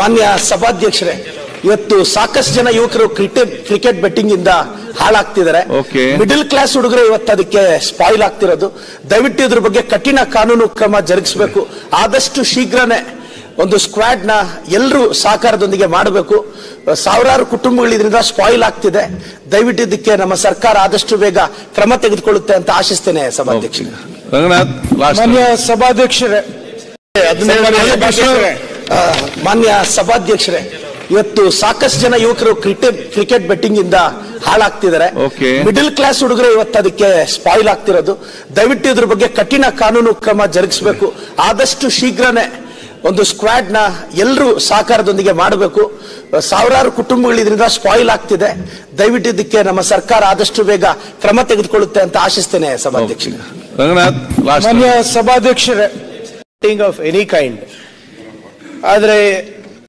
ಮಾನ್ಯ ಸಭಾಧ್ಯಕ್ಷರೇ ಇವತ್ತು ಸಾಕಷ್ಟು ಜನ ಯುವಕರು ಕ್ರಿಕೆಟ್ ಕ್ರಿಕೆಟ್ ಬೆಟ್ಟಿಂಗ್ ಇಂದ ಹಾಳಾಗ್ತಿದ್ದಾರೆ. ಮಿಡಲ್ ಕ್ಲಾಸ್ ಹುಡುಗರು ಇವತ್ತು ಅದಕ್ಕೆ ಸ್ಪಾಯಿಲ್ ಆಗ್ತಿರೋದು. ದಯವಿಟ್ಟು ಇದ್ರ ಬಗ್ಗೆ ಕಠಿಣ ಕಾನೂನು ಕ್ರಮ ಜರುಗಿಸಬೇಕು. ಆದಷ್ಟು ಶೀಘ್ರನೇ ಒಂದು ಸ್ಕ್ವಾಡ್ನ ಎಲ್ಲರೂ ಸಹಕಾರದೊಂದಿಗೆ ಮಾಡಬೇಕು. ಸಾವಿರಾರು ಕುಟುಂಬಗಳು ಇದರಿಂದ ಸ್ಪಾಯಿಲ್ ಆಗ್ತಿದೆ. ದಯವಿಟ್ಟು ಇದಕ್ಕೆ ನಮ್ಮ ಸರ್ಕಾರ ಆದಷ್ಟು ಬೇಗ ಕ್ರಮ ತೆಗೆದುಕೊಳ್ಳುತ್ತೆ ಅಂತ ಆಶಿಸ್ತೇನೆ ಸಭಾಧ್ಯಕ್ಷ ಮಾನ್ಯ ಸಭಾಧ್ಯಕ್ಷರೇ ಮಾನ್ಯ ಸಭಾಧ್ಯಕ್ಷರೇ ಇವತ್ತು ಸಾಕಷ್ಟು ಜನ ಯುವಕರು ಕ್ರಿಕೆಟ್ ಕ್ರಿಕೆಟ್ ಬೆಟ್ಟಿಂಗ್ ಇಂದ ಹಾಳಾಗ್ತಿದ್ದಾರೆ. ಮಿಡಲ್ ಕ್ಲಾಸ್ ಹುಡುಗರು ಇವತ್ತು ಅದಕ್ಕೆ ಸ್ಪಾಯಿಲ್ ಆಗ್ತಿರೋದು. ದಯವಿಟ್ಟು ಇದ್ರ ಬಗ್ಗೆ ಕಠಿಣ ಕಾನೂನು ಕ್ರಮ ಜರುಗಿಸಬೇಕು. ಆದಷ್ಟು ಶೀಘ್ರನೇ ಒಂದು ಸ್ಕ್ವಾಡ್ನ ಎಲ್ಲರೂ ಸಹಕಾರದೊಂದಿಗೆ ಮಾಡಬೇಕು. ಸಾವಿರಾರು ಕುಟುಂಬಗಳು ಇದರಿಂದ ಸ್ಪಾಯಿಲ್ ಆಗ್ತಿದೆ. ದಯವಿಟ್ಟು ಇದಕ್ಕೆ ನಮ್ಮ ಸರ್ಕಾರ ಆದಷ್ಟು ಬೇಗ ಕ್ರಮ ತೆಗೆದುಕೊಳ್ಳುತ್ತೆ ಅಂತ ಆಶಿಸ್ತೇನೆ ಸಭಾಧ್ಯಕ್ಷ ರಂಗನಾಥ್ ಲಾಸ್ಟ್ ಮಾನ್ಯ ಸಭಾಧ್ಯಕ್ಷರೇ ಆಫ್ ಎನಿ ಕೈಂಡ್ ಆದರೆ